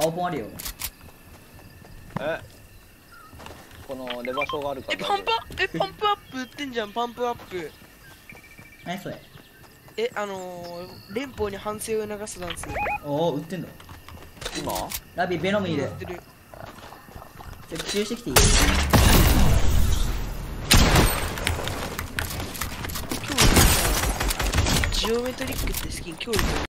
青ポあるよ。え？このレ場所があるから。えパンプえパンプアップ売ってんじゃんパンプアップ。何それ？えあのー、連邦に反省を促すダンス。おお売ってんの？今？ラビベノムいる。売ってる。ちょ中してきていい？今日ジオメトリックってスキン今日